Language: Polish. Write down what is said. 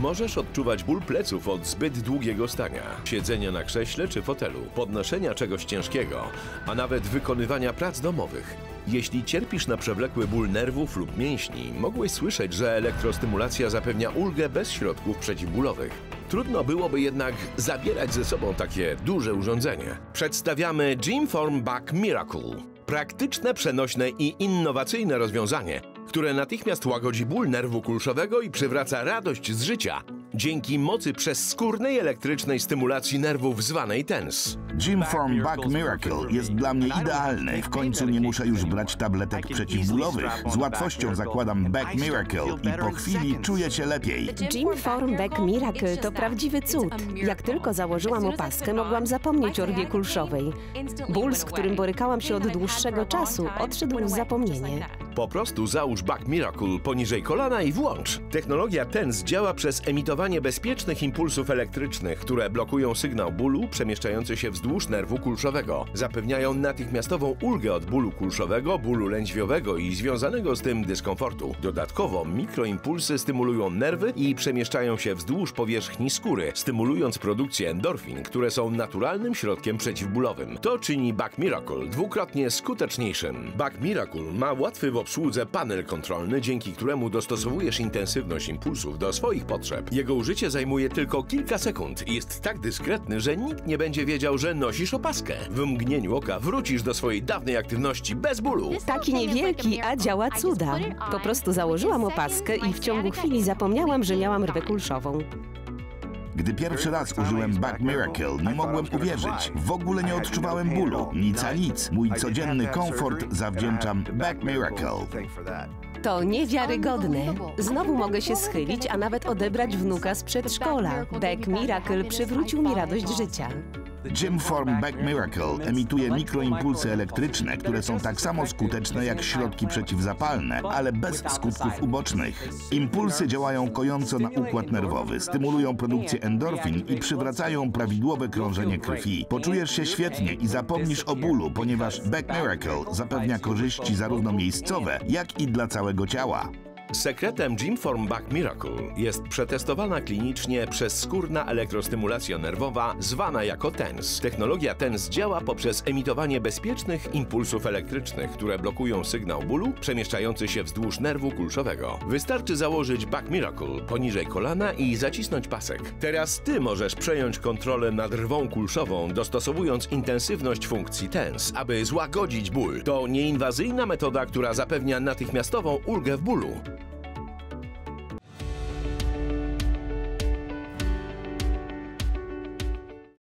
Możesz odczuwać ból pleców od zbyt długiego stania, siedzenia na krześle czy fotelu, podnoszenia czegoś ciężkiego, a nawet wykonywania prac domowych. Jeśli cierpisz na przewlekły ból nerwów lub mięśni, mogłeś słyszeć, że elektrostymulacja zapewnia ulgę bez środków przeciwbólowych. Trudno byłoby jednak zabierać ze sobą takie duże urządzenie. Przedstawiamy Gymform Back Miracle. Praktyczne, przenośne i innowacyjne rozwiązanie, które natychmiast łagodzi ból nerwu kulszowego i przywraca radość z życia dzięki mocy przezskórnej elektrycznej stymulacji nerwów zwanej TENS. Gymform Back Miracle jest dla mnie idealny. W końcu nie muszę już brać tabletek przeciwbólowych. Z łatwością zakładam Back Miracle i po chwili czuję się lepiej. Gymform Back Miracle to prawdziwy cud. Jak tylko założyłam opaskę, mogłam zapomnieć o rwie kulszowej. Ból, z którym borykałam się od dłuższego czasu, odszedł w zapomnienie. Po prostu załóż Back Miracle poniżej kolana i włącz. Technologia TENS działa przez emitowanie bezpiecznych impulsów elektrycznych, które blokują sygnał bólu przemieszczający się wzdłuż nerwu kulszowego. Zapewniają natychmiastową ulgę od bólu kulszowego, bólu lędźwiowego i związanego z tym dyskomfortu. Dodatkowo mikroimpulsy stymulują nerwy i przemieszczają się wzdłuż powierzchni skóry, stymulując produkcję endorfin, które są naturalnym środkiem przeciwbólowym. To czyni Back Miracle dwukrotnie skuteczniejszym. Back Miracle ma łatwy obsłudze panel kontrolny, dzięki któremu dostosowujesz intensywność impulsów do swoich potrzeb. Jego użycie zajmuje tylko kilka sekund i jest tak dyskretny, że nikt nie będzie wiedział, że nosisz opaskę. W mgnieniu oka wrócisz do swojej dawnej aktywności bez bólu. Taki niewielki, a działa cuda. Po prostu założyłam opaskę i w ciągu chwili zapomniałam, że miałam rwę kulszową. Gdy pierwszy raz użyłem Back Miracle, nie mogłem uwierzyć. W ogóle nie odczuwałem bólu. Nic a nic. Mój codzienny komfort zawdzięczam Back Miracle. To niewiarygodne. Znowu mogę się schylić, a nawet odebrać wnuka z przedszkola. Back Miracle przywrócił mi radość życia. Gymform Back Miracle emituje mikroimpulsy elektryczne, które są tak samo skuteczne jak środki przeciwzapalne, ale bez skutków ubocznych. Impulsy działają kojąco na układ nerwowy, stymulują produkcję endorfin i przywracają prawidłowe krążenie krwi. Poczujesz się świetnie i zapomnisz o bólu, ponieważ Back Miracle zapewnia korzyści zarówno miejscowe, jak i dla całego ciała. Sekretem Gymform Back Miracle jest przetestowana klinicznie przezskórna elektrostymulacja nerwowa zwana jako TENS. Technologia TENS działa poprzez emitowanie bezpiecznych impulsów elektrycznych, które blokują sygnał bólu przemieszczający się wzdłuż nerwu kulszowego. Wystarczy założyć Back Miracle poniżej kolana i zacisnąć pasek. Teraz ty możesz przejąć kontrolę nad rwą kulszową, dostosowując intensywność funkcji TENS, aby złagodzić ból. To nieinwazyjna metoda, która zapewnia natychmiastową ulgę w bólu.